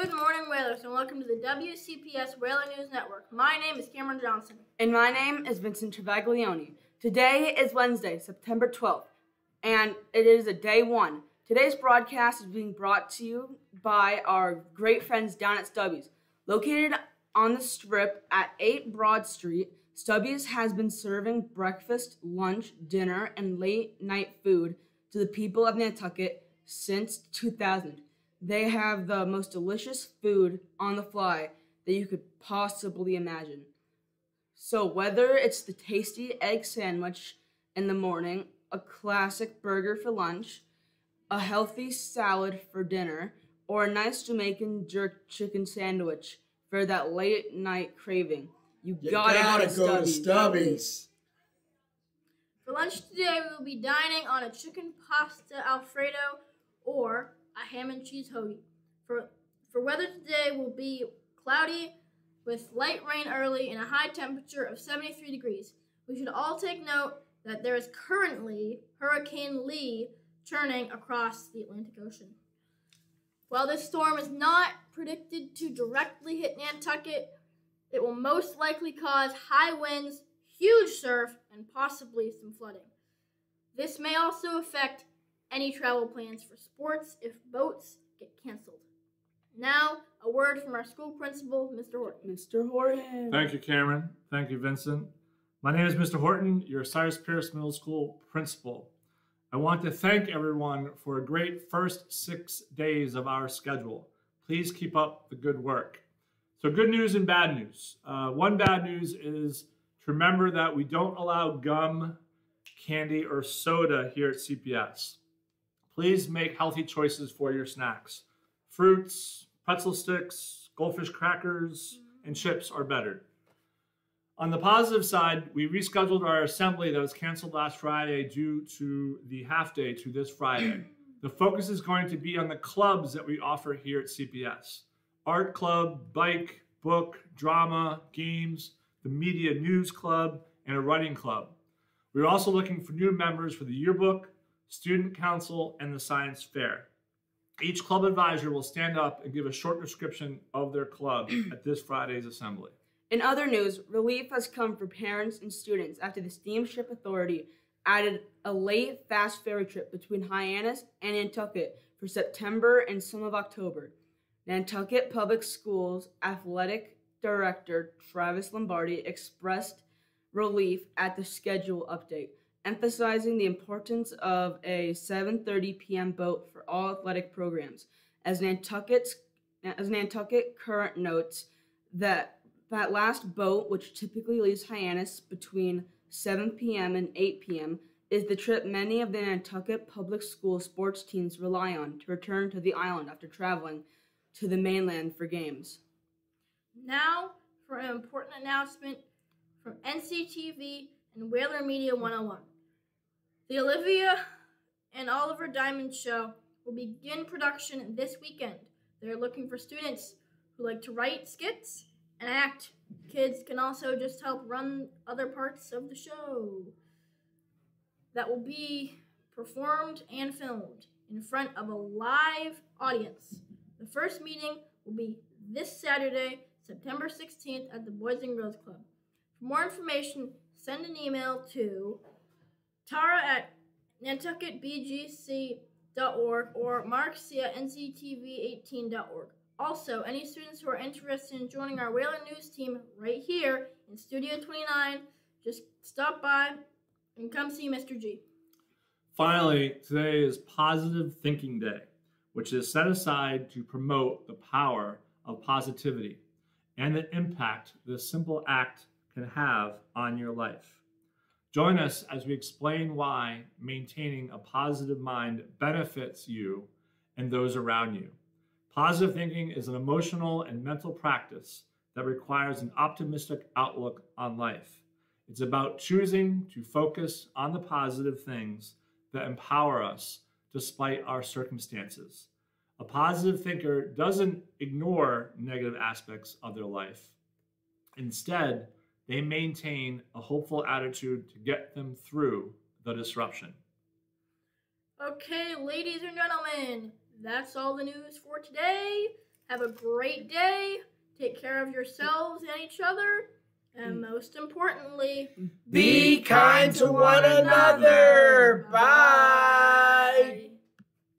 Good morning, Whalers, and welcome to the WCPS Whaler News Network. My name is Cameron Johnson. And my name is Vincent Travaglione. Today is Wednesday, September 12th, and it is a day one. Today's broadcast is being brought to you by our great friends down at Stubby's. Located on the strip at 8 Broad Street, Stubby's has been serving breakfast, lunch, dinner, and late night food to the people of Nantucket since 2000. They have the most delicious food on the fly that you could possibly imagine. So, whether it's the tasty egg sandwich in the morning, a classic burger for lunch, a healthy salad for dinner, or a nice Jamaican jerk chicken sandwich for that late night craving, you, You gotta, gotta, go to go to Stubby's. Stubby's. For lunch today, we will be dining on a chicken pasta Alfredo or a ham and cheese hoagie. For, for weather today will be cloudy with light rain early and a high temperature of 73 degrees. We should all take note that there is currently Hurricane Lee churning across the Atlantic Ocean. While this storm is not predicted to directly hit Nantucket, it will most likely cause high winds, huge surf, and possibly some flooding. This may also affect any travel plans for sports if boats get canceled. Now, a word from our school principal, Mr. Horton. Mr. Horton. Thank you, Cameron. Thank you, Vincent. My name is Mr. Horton, your Cyrus Pierce Middle School principal. I want to thank everyone for a great first six days of our schedule. Please keep up the good work. So, good news and bad news. Uh, one bad news is to remember that we don't allow gum, candy, or soda here at CPS. Please make healthy choices for your snacks. Fruits, pretzel sticks, goldfish crackers, and mm-hmm. chips are better. On the positive side, we rescheduled our assembly that was canceled last Friday due to the half day to this Friday. the focus is going to be on the clubs that we offer here at CPS art club, bike, book, drama, games, the media news club, and a writing club. We're also looking for new members for the yearbook, student council, and the science fair. Each club advisor will stand up and give a short description of their club at this Friday's assembly. In other news, relief has come for parents and students after the Steamship Authority added a late fast ferry trip between Hyannis and Nantucket for September and some of October. Nantucket Public Schools Athletic Director Travis Lombardi expressed relief at the schedule update, emphasizing the importance of a 7:30 p.m. boat for all athletic programs. As Nantucket's as Nantucket current notes that that last boat, which typically leaves Hyannis between 7 p.m. and 8 p.m., is the trip many of the Nantucket public school sports teams rely on to return to the island after traveling to the mainland for games. Now, for an important announcement from NCTV and Whaler Media 101. The Olivia and Oliver Diamond Show will begin production this weekend. They're looking for students who like to write skits and act. Kids can also just help run other parts of the show that will be performed and filmed in front of a live audience. The first meeting will be this Saturday, September 16th at the Boys and Girls Club. For more information, send an email to tara at nantucketbgc.org or marcia at nctv18.org. Also, any students who are interested in joining our Whaler News team right here in Studio 29, just stop by and come see Mr. G. Finally, today is Positive Thinking Day, which is set aside to promote the power of positivity and the impact this simple act can have on your life. Join us as we explain why maintaining a positive mind benefits you and those around you. Positive thinking is an emotional and mental practice that requires an optimistic outlook on life. It's about choosing to focus on the positive things that empower us despite our circumstances. A positive thinker doesn't ignore negative aspects of their life. Instead, they maintain a hopeful attitude to get them through the disruption. Okay, ladies and gentlemen, that's all the news for today. Have a great day. Take care of yourselves and each other. And mm. most importantly, be kind to one another. Bye. Bye.